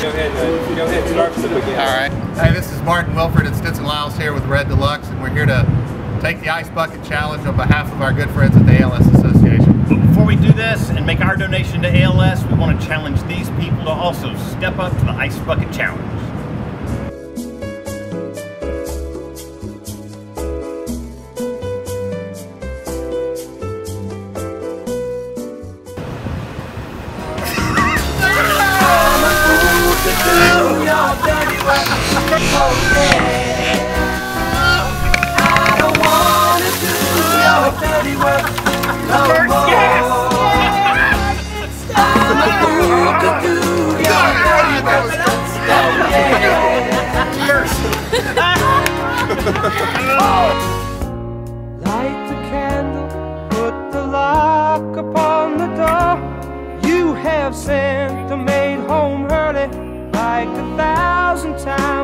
Go ahead, uh, go ahead, start from the beginning. All right. Hey, this is Martin Wilford and Stinson Liles here with Red Deluxe, and we're here to take the Ice Bucket Challenge on behalf of our good friends at the ALS Association. Before we do this and make our donation to ALS, we want to challenge these people to also step up to the Ice Bucket Challenge. Light the candle, put the lock upon the door. You have sent the maid home early, like a thousand.